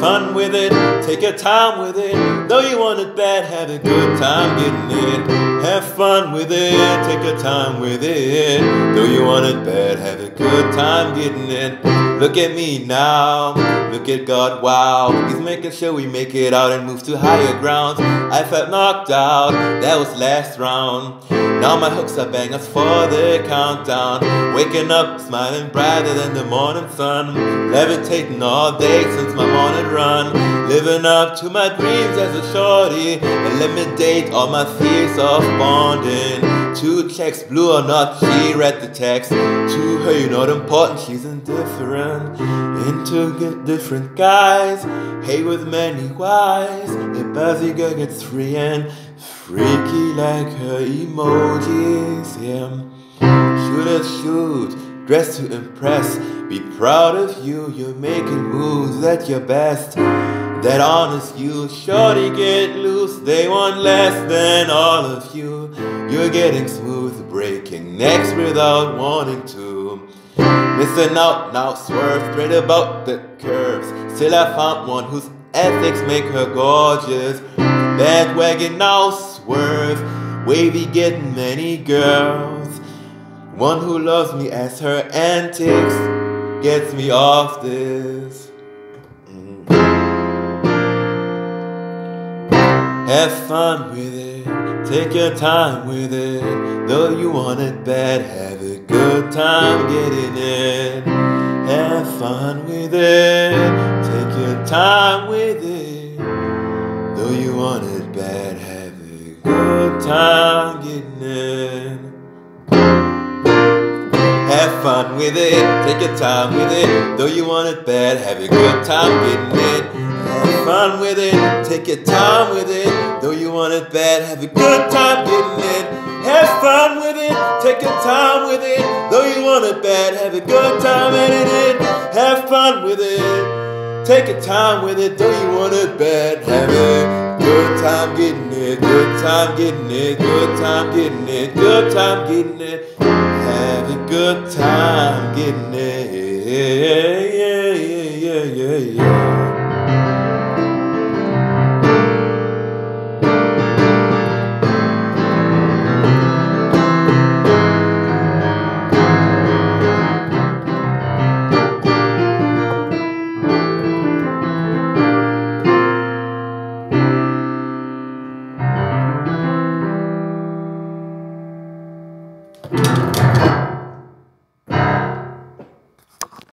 fun with it, take your time with it. Though you want it bad, have a good time getting it. Have fun with it, take your time with it. Though you want it bad, have a good time getting it. Look at me now, look at God, wow. He's making sure we make it out and move to higher grounds. I felt knocked out, that was last round. Now my hooks are bangers for the countdown. Waking up, smiling brighter than the morning sun. Levitating all day since my morning run. Living up to my dreams as a shorty. Eliminate all my fears of bonding. Two checks, blue or not, she read the text. To her, you're not important, she's indifferent. Into different guys. Hey, with many whys. A buzzy girl gets free and Freaky like her emojis, him. Shoot a shoot, dress to impress. Be proud of you, you're making moves at your best. That honest you, shorty get loose. They want less Getting smooth, breaking necks without wanting to. Missing out now, swerve straight about the curves. Still I found one whose ethics make her gorgeous. Bandwagon now swerve, wavy getting many girls. One who loves me as her antics gets me off this. Mm. Have fun with it, take your time with it. Though you want it bad, have a good time getting it. Have fun with it, take your time with it. Though you want it bad, have a good time getting it. Have fun with it, take your time with it. Though you want it bad, have a good time getting it. Have fun with it, take your time with it. Though you want it bad, have a good time getting it. Have fun with it, take your time with it. Though you want it bad, have a good time getting it. Have fun with it. Take your time with it, though you want it bad. Have a good time getting it, good time getting it, good time getting it, good time getting it. Have a good time getting it. Yeah, yeah, yeah, yeah, yeah. Thank